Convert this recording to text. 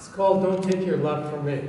It's called Don't Take Your Love From Me.